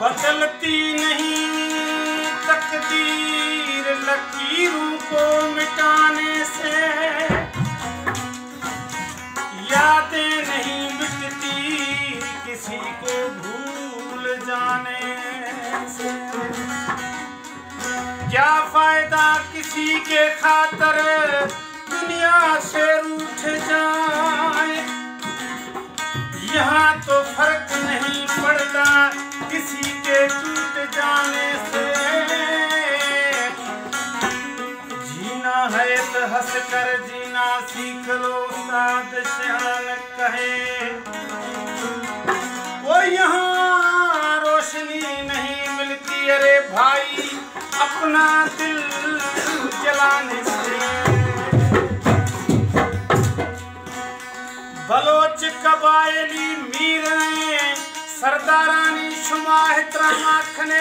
बदलती नहीं, तकदीर लकीरों को मिटाने से। यादें नहीं मिटती किसी को भूल जाने से। क्या फ़ायदा किसी के खातर दुनिया से रूठ जाए? यहाँ तो फ़र्क नहीं पड़ता किसी के टूट जाने से। जीना है तो हंस कर जीना सीख लो, साध श्यान कहे। वो यहाँ रोशनी नहीं मिलती, अरे भाई, अपना दिल जलाने से। बलोच कबायली मीर सरदारानी शुमा हित्रा माखने।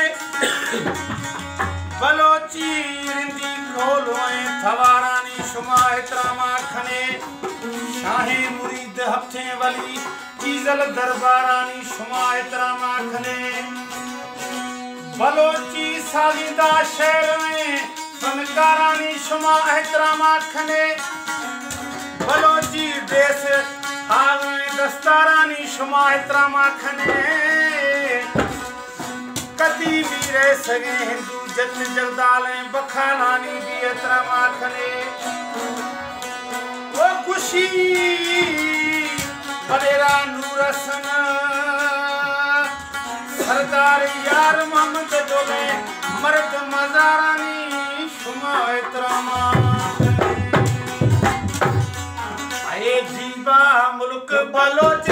बलोची रिंदी खोलवाएं थवारानी शुमा हित्रा माखने। शाहे मुरीद हफ्ते वली चीजल दरबारानी शुमा हित्रा माखने। बलोची सालिदा शहर में फनकारानी शुमा हित्रा माखने। दस्तारानी शुमा इतरा माखने कदी भी रह सगे हिंदू जन जगदाले बखानानी भी इतरा माखने वो खुशी बनेरा नूरसन सरदार यार मामद जो मैं Maloti